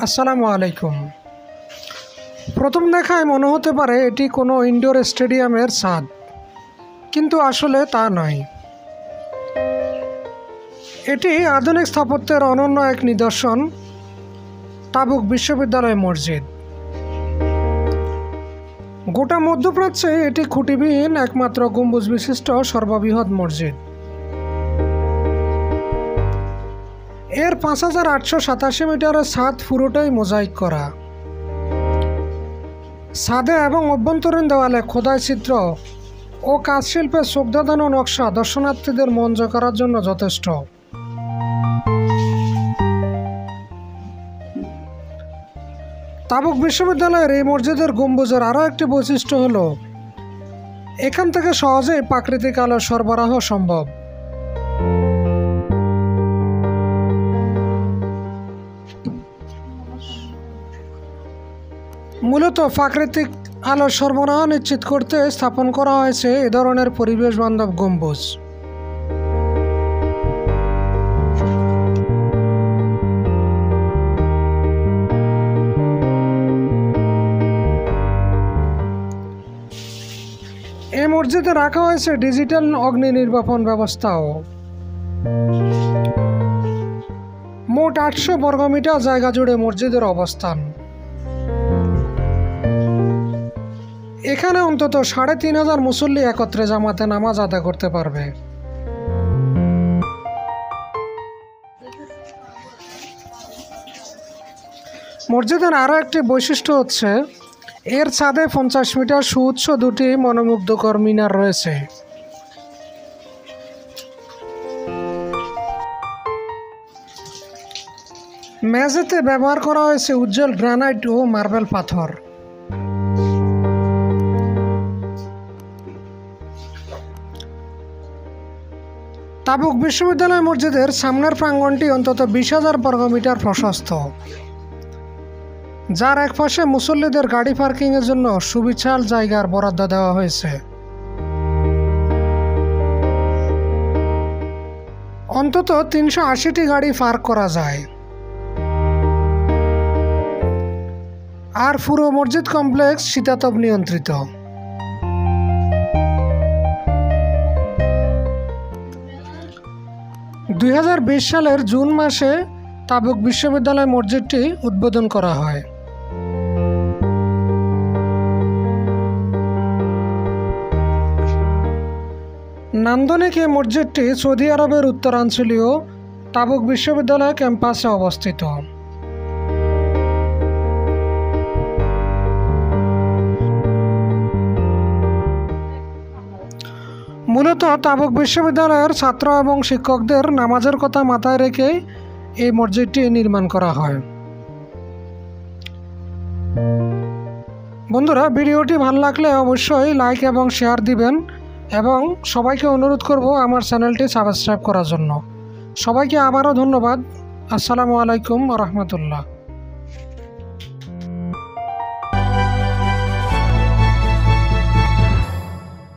আসসালামু আলাইকুম। প্রথম দেখায় মনে হতে পারে এটি কোনো ইনডোর স্টেডিয়ামের ছাদ, কিন্তু আসলে তা নয়। এটি আধুনিক স্থাপত্যের অনন্য এক নিদর্শন, তাবুক বিশ্ববিদ্যালয় মসজিদ। গোটা মধ্যপ্রাচ্যে এটি খুঁটিবিহীন একমাত্র গম্বুজ বিশিষ্ট সর্ববৃহৎ মসজিদ। এর পাঁচ হাজার আটশো সাতাশি মিটারের ছাদ পুরোটাই মোজাইক করা। ছাদে এবং অভ্যন্তরীণ দেওয়ালে খোদাই চিত্র ও কাজশিল্পের চোখদাদানো নকশা দর্শনার্থীদের মন জয় করার জন্য যথেষ্ট। তাবুক বিশ্ববিদ্যালয়ের এই মসজিদের গম্বুজের আরও একটি বৈশিষ্ট্য হল, এখান থেকে সহজেই প্রাকৃতিক আলো সরবরাহ সম্ভব। মূলত প্রাকৃতিক আলো সরবরাহ নিশ্চিত করতে স্থাপন করা হয়েছে এ ধরনের পরিবেশ বান্ধব গম্বুজ। এই মসজিদে রাখা হয়েছে ডিজিটাল অগ্নি নির্বাপন ব্যবস্থাও। মোট আটশো বর্গমিটার জায়গা জুড়ে মসজিদের অবস্থান। এখানে অন্তত সাড়ে তিন হাজার মুসল্লি একত্রে জামাতে নামাজ আদায় করতে পারবে। মসজিদের আরও একটি বৈশিষ্ট্য হচ্ছে, এর ছাদে পঞ্চাশ মিটার সুউচ্চ দুটি মনোমুগ্ধকর মিনার রয়েছে। মেঝেতে ব্যবহার করা হয়েছে উজ্জ্বল গ্রানাইট ও মার্বেল পাথর। তাবুক বিশ্ববিদ্যালয় মসজিদের সামনের প্রাঙ্গণটি অন্তত বিশ হাজার বর্গমিটার প্রশস্ত। যার এক পাশে মুসল্লিদের গাড়ি পার্কিংয়ের জন্য সুবিশাল জায়গার বরাদ্দ দেওয়া হয়েছে। অন্তত তিনশো আশিটি গাড়ি পার্ক করা যায়। আর পুরো মসজিদ কমপ্লেক্স শীতাতপ নিয়ন্ত্রিত। দুই হাজার বিশ সালের জুন মাসে তাবুক বিশ্ববিদ্যালয় মসজিদটি উদ্বোধন করা হয়। নান্দনিক এই মসজিদটি সৌদি আরবের উত্তরাঞ্চলীয় তাবুক বিশ্ববিদ্যালয় ক্যাম্পাসে অবস্থিত। মূলত তাবুক বিশ্ববিদ্যালয়ের ছাত্র এবং শিক্ষকদের নামাজের কথা মাথায় রেখে এই মসজিদটি নির্মাণ করা হয়। বন্ধুরা, ভিডিওটি ভালো লাগলে অবশ্যই লাইক এবং শেয়ার দিবেন এবং সবাইকে অনুরোধ করব আমার চ্যানেলটি সাবস্ক্রাইব করার জন্য। সবাইকে আবারও ধন্যবাদ। আসসালামু আলাইকুম রহমতুল্লাহ।